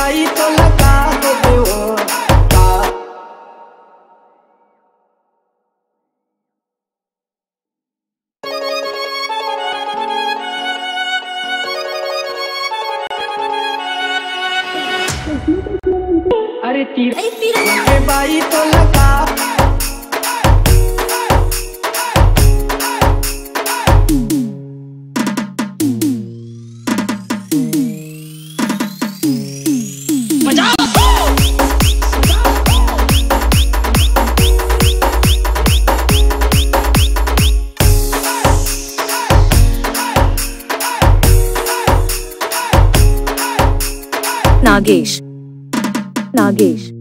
by तो लगा दो अरे तीर बाई तो लगा Nagesh Nagesh